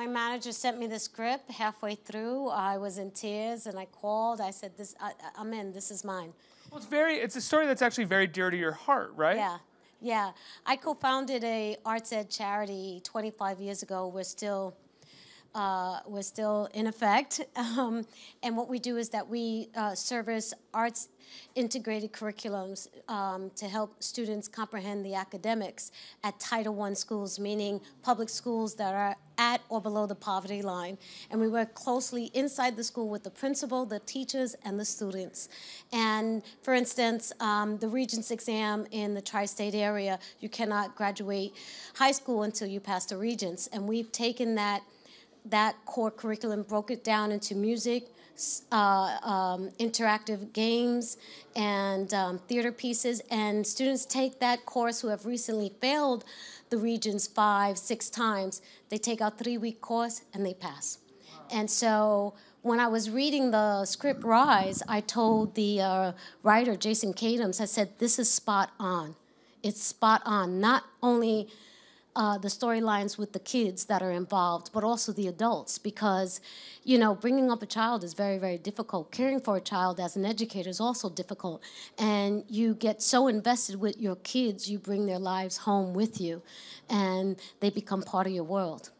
My manager sent me the script halfway through. I was in tears and I called. I said, "This, I, I'm in. This is mine." Well, it's very. It's a story that's actually very dear to your heart, right? Yeah, yeah. I co-founded a arts ed charity 25 years ago. We're still uh, we're still in effect. Um, and what we do is that we uh, service arts integrated curriculums um, to help students comprehend the academics at Title I schools, meaning public schools that are at or below the poverty line. And we work closely inside the school with the principal, the teachers, and the students. And for instance, um, the Regents exam in the tri-state area, you cannot graduate high school until you pass the Regents. And we've taken that that core curriculum, broke it down into music, uh, um, interactive games, and um, theater pieces. And students take that course who have recently failed the Regents five, six times. They take a three-week course and they pass. And so when I was reading the script Rise, I told the uh, writer, Jason Katims, I said, this is spot on. It's spot on. Not only uh, the storylines with the kids that are involved, but also the adults, because, you know, bringing up a child is very, very difficult. Caring for a child as an educator is also difficult. And you get so invested with your kids, you bring their lives home with you, and they become part of your world.